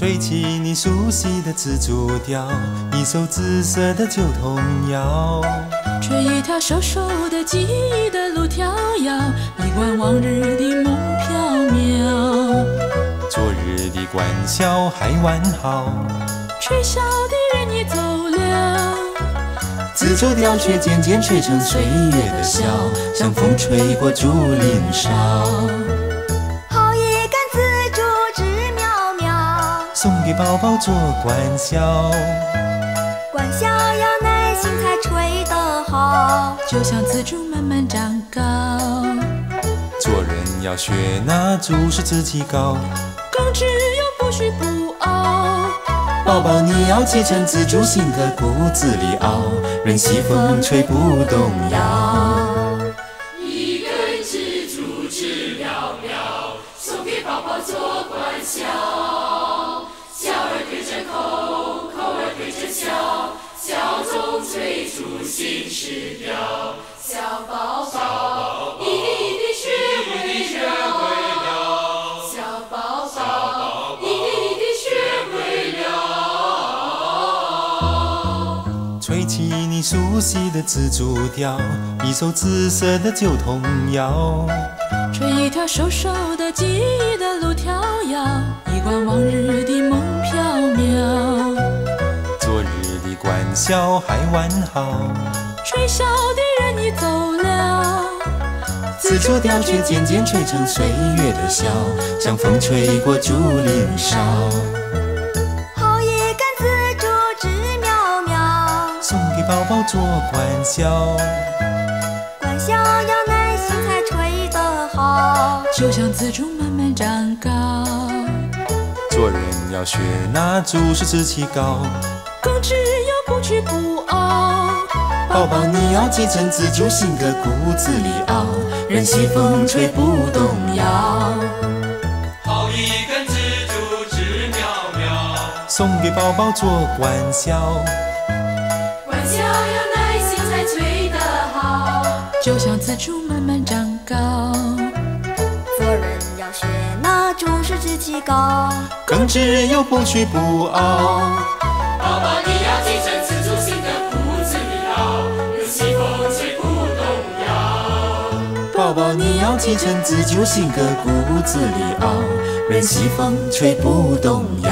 吹起你熟悉的紫竹调，一首紫色的旧童谣。吹一条瘦瘦的记忆的路迢遥，一贯往日的梦缥缈。昨日的欢笑还完好，吹箫的人已走了，紫竹调却渐渐吹成岁月的笑，像风吹过竹林梢。送给宝宝做管箫。管箫要耐心才吹得好，就像紫竹慢慢长高。做人要学那竹是自己高，更只有不虚不傲。宝宝你要继承紫竹性格，骨子里傲，任西风吹不动摇。一根紫竹直飘飘，送给宝宝做管箫。箫新诗调。小宝宝，一粒一滴学会了。小宝宝，一粒一滴学会了。吹起你熟悉的紫竹调，一首紫色的旧童谣。吹一条瘦瘦的记忆的路迢遥，一贯往日的梦笑还完好，吹箫的人已走了，紫竹调却渐渐吹成岁月的笑，像风吹过竹林梢。好一杆紫竹枝苗苗，送给宝宝做管箫。管箫要耐心才吹得好，就像紫竹慢慢长高。做人要学那竹是志气高，有不傲。宝宝你要继承紫竹性格，骨子里傲，任西风吹不动摇。好一根蜘蛛枝苗苗，送给宝宝做管箫。管箫要耐心才吹得好。就像紫竹慢慢长高。做人要学那竹是自己高，更只有不屈不傲。宝宝你要继承紫竹性格，骨子里傲，任西风吹不动摇。宝宝你要继承紫竹性格，骨子里傲，任西风吹不动摇。